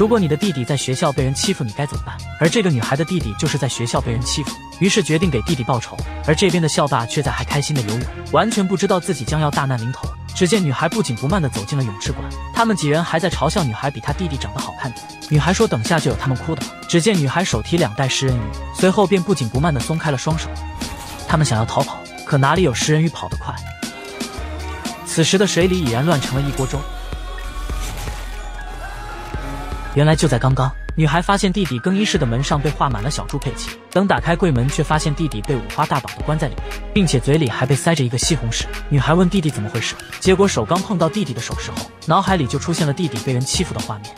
如果你的弟弟在学校被人欺负，你该怎么办？而这个女孩的弟弟就是在学校被人欺负，于是决定给弟弟报仇。而这边的校霸却在还开心的游泳，完全不知道自己将要大难临头。只见女孩不紧不慢地走进了泳池馆，他们几人还在嘲笑女孩比她弟弟长得好看点。女孩说：“等下就有他们哭的。”只见女孩手提两袋食人鱼，随后便不紧不慢地松开了双手。他们想要逃跑，可哪里有食人鱼跑得快？此时的水里已然乱成了一锅粥。原来就在刚刚，女孩发现弟弟更衣室的门上被画满了小猪佩奇。等打开柜门，却发现弟弟被五花大绑的关在里面，并且嘴里还被塞着一个西红柿。女孩问弟弟怎么回事，结果手刚碰到弟弟的手时候，脑海里就出现了弟弟被人欺负的画面。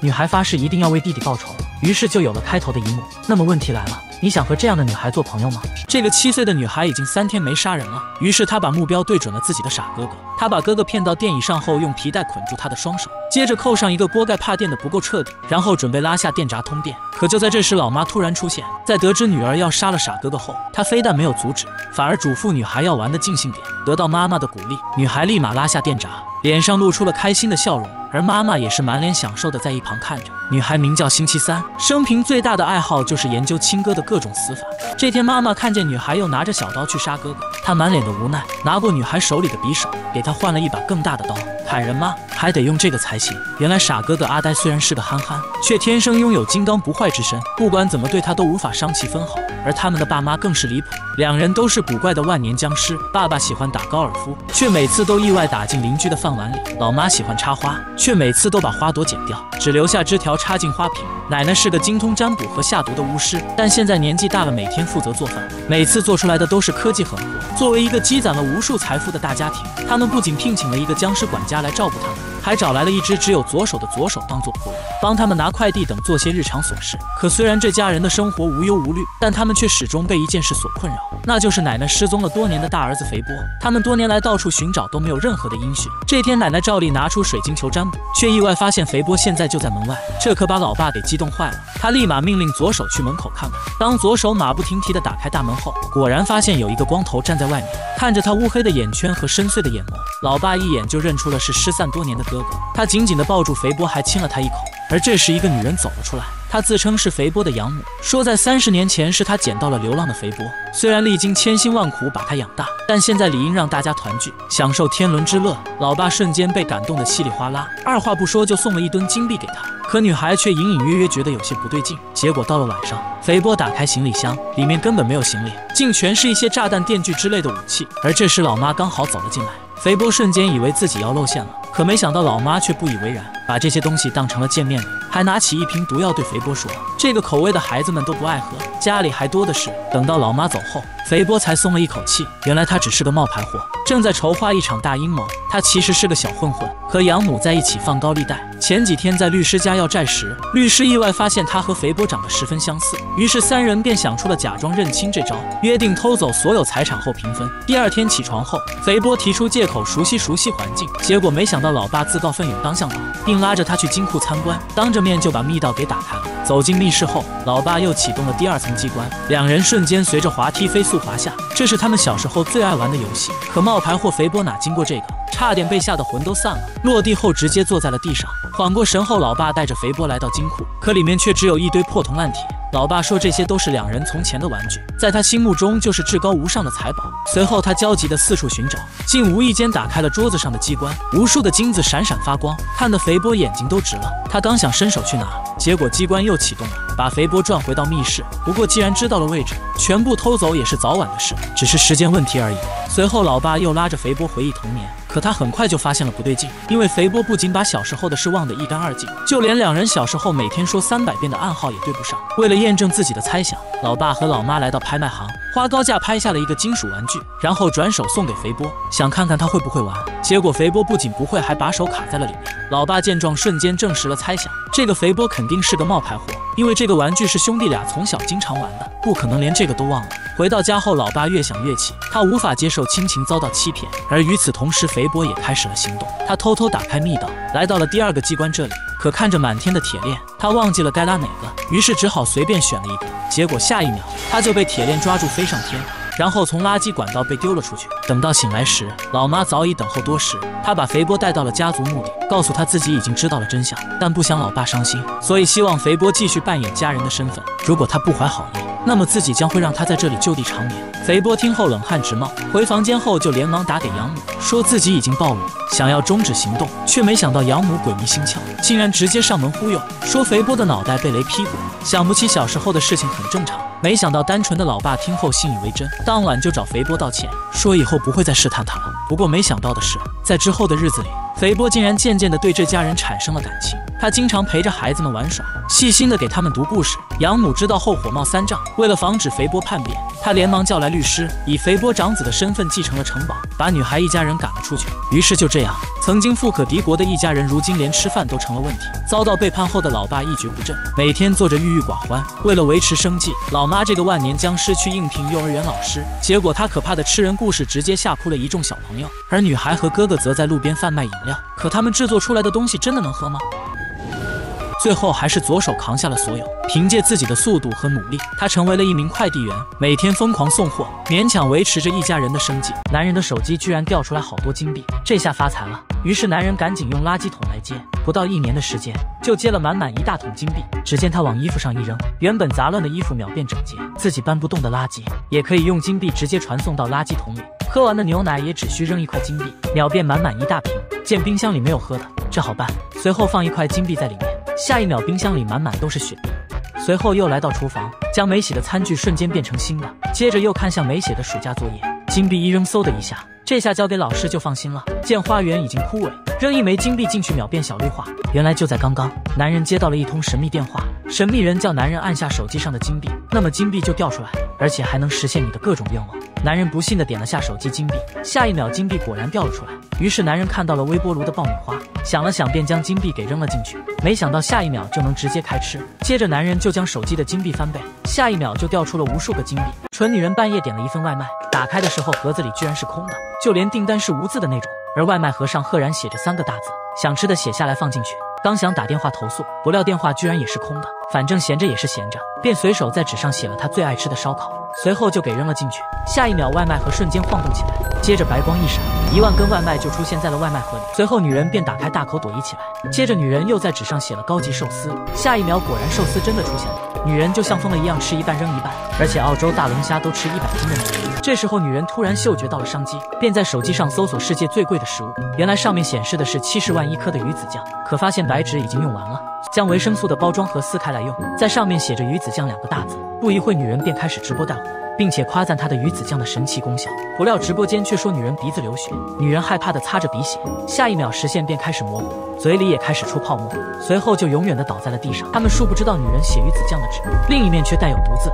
女孩发誓一定要为弟弟报仇，于是就有了开头的一幕。那么问题来了。你想和这样的女孩做朋友吗？这个七岁的女孩已经三天没杀人了，于是她把目标对准了自己的傻哥哥。她把哥哥骗到电椅上后，用皮带捆住他的双手，接着扣上一个锅盖，怕电的不够彻底，然后准备拉下电闸通电。可就在这时，老妈突然出现，在得知女儿要杀了傻哥哥后，她非但没有阻止，反而嘱咐女孩要玩的尽兴点。得到妈妈的鼓励，女孩立马拉下电闸，脸上露出了开心的笑容。而妈妈也是满脸享受的在一旁看着。女孩名叫星期三，生平最大的爱好就是研究亲哥的各种死法。这天，妈妈看见女孩又拿着小刀去杀哥哥，她满脸的无奈，拿过女孩手里的匕首，给她换了一把更大的刀。砍人吗？还得用这个才行。原来傻哥哥阿呆虽然是个憨憨，却天生拥有金刚不坏之身，不管怎么对他都无法伤其分毫。而他们的爸妈更是离谱，两人都是古怪的万年僵尸。爸爸喜欢打高尔夫，却每次都意外打进邻居的饭碗里；老妈喜欢插花，却每次都把花朵剪掉，只留下枝条插进花瓶。奶奶是个精通占卜和下毒的巫师，但现在年纪大了，每天负责做饭，每次做出来的都是科技狠活。作为一个积攒了无数财富的大家庭，他们不仅聘请了一个僵尸管家来照顾他们，还找来了一只只有左手的左手当做仆人，帮他们拿快递等做些日常琐事。可虽然这家人的生活无忧无虑，但他们却始终被一件事所困扰，那就是奶奶失踪了多年的大儿子肥波。他们多年来到处寻找，都没有任何的音讯。这天，奶奶照例拿出水晶球占卜，却意外发现肥波现在就在门外，这可把老爸给激动坏了。他立马命令左手去门口看看。当左手马不停蹄地打开大门后，果然发现有一个光头站在外面，看着他乌黑的眼圈和深邃的眼眸。老爸一眼就认出了是失散多年的哥哥，他紧紧地抱住肥波，还亲了他一口。而这时，一个女人走了出来。她自称是肥波的养母，说在三十年前是她捡到了流浪的肥波。虽然历经千辛万苦把他养大，但现在理应让大家团聚，享受天伦之乐。老爸瞬间被感动得稀里哗啦，二话不说就送了一吨金币给他。可女孩却隐隐约约觉得有些不对劲。结果到了晚上，肥波打开行李箱，里面根本没有行李，竟全是一些炸弹、电锯之类的武器。而这时，老妈刚好走了进来，肥波瞬间以为自己要露馅了，可没想到老妈却不以为然，把这些东西当成了见面礼。还拿起一瓶毒药对肥波说：“这个口味的孩子们都不爱喝，家里还多的是。”等到老妈走后，肥波才松了一口气。原来他只是个冒牌货，正在筹划一场大阴谋。他其实是个小混混，和养母在一起放高利贷。前几天在律师家要债时，律师意外发现他和肥波长得十分相似，于是三人便想出了假装认亲这招，约定偷走所有财产后平分。第二天起床后，肥波提出借口熟悉熟悉环境，结果没想到老爸自告奋勇当向导，并拉着他去金库参观，当着。面就把密道给打开了。走进密室后，老爸又启动了第二层机关，两人瞬间随着滑梯飞速滑下。这是他们小时候最爱玩的游戏。可冒牌货肥波哪经过这个，差点被吓得魂都散了。落地后直接坐在了地上，缓过神后，老爸带着肥波来到金库，可里面却只有一堆破铜烂铁。老爸说这些都是两人从前的玩具，在他心目中就是至高无上的财宝。随后他焦急地四处寻找，竟无意间打开了桌子上的机关，无数的金子闪闪发光，看得肥波眼睛都直了。他刚想伸手去拿，结果机关又启动了，把肥波转回到密室。不过既然知道了位置，全部偷走也是早晚的事，只是时间问题而已。随后老爸又拉着肥波回忆童年。可他很快就发现了不对劲，因为肥波不仅把小时候的事忘得一干二净，就连两人小时候每天说三百遍的暗号也对不上。为了验证自己的猜想，老爸和老妈来到拍卖行，花高价拍下了一个金属玩具，然后转手送给肥波，想看看他会不会玩。结果肥波不仅不会，还把手卡在了里面。老爸见状，瞬间证实了猜想，这个肥波肯定是个冒牌货，因为这个玩具是兄弟俩从小经常玩的，不可能连这个都忘了。回到家后，老爸越想越气，他无法接受亲情遭到欺骗。而与此同时，肥波也开始了行动。他偷偷打开密道，来到了第二个机关这里。可看着满天的铁链，他忘记了该拉哪个，于是只好随便选了一个。结果下一秒，他就被铁链抓住飞上天。然后从垃圾管道被丢了出去。等到醒来时，老妈早已等候多时。她把肥波带到了家族墓地，告诉他自己已经知道了真相，但不想老爸伤心，所以希望肥波继续扮演家人的身份。如果他不怀好意，那么自己将会让他在这里就地长眠。肥波听后冷汗直冒，回房间后就连忙打给养母，说自己已经暴露，想要终止行动，却没想到养母鬼迷心窍，竟然直接上门忽悠，说肥波的脑袋被雷劈过，想不起小时候的事情很正常。没想到单纯的老爸听后信以为真，当晚就找肥波道歉，说以后不会再试探他了。不过没想到的是，在之后的日子里，肥波竟然渐渐的对这家人产生了感情。他经常陪着孩子们玩耍，细心的给他们读故事。养母知道后火冒三丈，为了防止肥波叛变，他连忙叫来律师，以肥波长子的身份继承了城堡，把女孩一家人赶了出去。于是就这样，曾经富可敌国的一家人，如今连吃饭都成了问题。遭到背叛后的老爸一蹶不振，每天做着郁郁寡欢。为了维持生计，老妈这个万年僵尸去应聘幼儿园老师，结果她可怕的吃人故事直接吓哭了一众小朋友。而女孩和哥哥则在路边贩卖饮料，可他们制作出来的东西真的能喝吗？最后还是左手扛下了所有。凭借自己的速度和努力，他成为了一名快递员，每天疯狂送货，勉强维持着一家人的生计。男人的手机居然掉出来好多金币，这下发财了。于是男人赶紧用垃圾桶来接，不到一年的时间就接了满满一大桶金币。只见他往衣服上一扔，原本杂乱的衣服秒变整洁，自己搬不动的垃圾也可以用金币直接传送到垃圾桶里。喝完的牛奶也只需扔一块金币，秒变满满一大瓶。见冰箱里没有喝的，这好办，随后放一块金币在里面。下一秒，冰箱里满满都是雪碧。随后又来到厨房，将没洗的餐具瞬间变成新的。接着又看向没写的暑假作业，金币一扔，嗖的一下，这下交给老师就放心了。见花园已经枯萎，扔一枚金币进去，秒变小绿化。原来就在刚刚，男人接到了一通神秘电话，神秘人叫男人按下手机上的金币，那么金币就掉出来，而且还能实现你的各种愿望。男人不信的点了下手机金币，下一秒金币果然掉了出来。于是男人看到了微波炉的爆米花，想了想便将金币给扔了进去。没想到下一秒就能直接开吃。接着男人就将手机的金币翻倍，下一秒就掉出了无数个金币。蠢女人半夜点了一份外卖，打开的时候盒子里居然是空的，就连订单是无字的那种。而外卖盒上赫然写着三个大字：想吃的写下来放进去。刚想打电话投诉，不料电话居然也是空的。反正闲着也是闲着，便随手在纸上写了他最爱吃的烧烤。随后就给扔了进去，下一秒外卖盒瞬间晃动起来，接着白光一闪，一万根外卖就出现在了外卖盒里。随后女人便打开大口躲逸起来，接着女人又在纸上写了高级寿司，下一秒果然寿司真的出现了，女人就像疯了一样吃一半扔一半，而且澳洲大龙虾都吃一百斤的女人。这时候女人突然嗅觉到了商机，便在手机上搜索世界最贵的食物，原来上面显示的是七十万一颗的鱼子酱，可发现白纸已经用完了，将维生素的包装盒撕开来用，在上面写着鱼子酱两个大字。不一会，女人便开始直播带货，并且夸赞她的鱼子酱的神奇功效。不料直播间却说女人鼻子流血，女人害怕的擦着鼻血，下一秒视线便开始模糊，嘴里也开始出泡沫，随后就永远的倒在了地上。他们殊不知道女人写鱼子酱的纸另一面却带有毒字。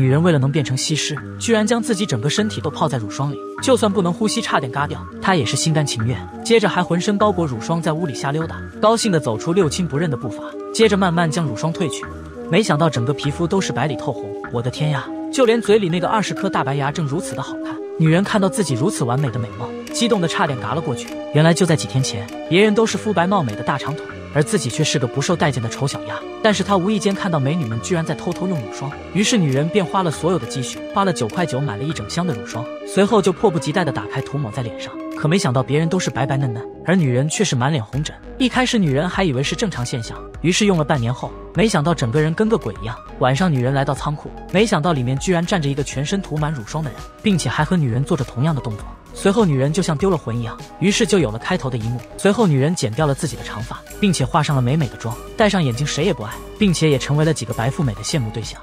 女人为了能变成西施，居然将自己整个身体都泡在乳霜里，就算不能呼吸，差点嘎掉，她也是心甘情愿。接着还浑身包裹乳霜，在屋里瞎溜达，高兴的走出六亲不认的步伐，接着慢慢将乳霜褪去。没想到整个皮肤都是白里透红，我的天呀！就连嘴里那个二十颗大白牙正如此的好看。女人看到自己如此完美的美貌，激动的差点嘎了过去。原来就在几天前，别人都是肤白貌美的大长腿，而自己却是个不受待见的丑小鸭。但是她无意间看到美女们居然在偷偷用乳霜，于是女人便花了所有的积蓄，花了九块九买了一整箱的乳霜，随后就迫不及待的打开涂抹在脸上。可没想到别人都是白白嫩嫩，而女人却是满脸红疹。一开始女人还以为是正常现象，于是用了半年后，没想到整个人跟个鬼一样。晚上女人来到仓库，没想到里面居然站着一个全身涂满乳霜的人，并且还和女人做着同样的动作。随后女人就像丢了魂一样，于是就有了开头的一幕。随后女人剪掉了自己的长发，并且化上了美美的妆，戴上眼镜谁也不爱，并且也成为了几个白富美的羡慕对象。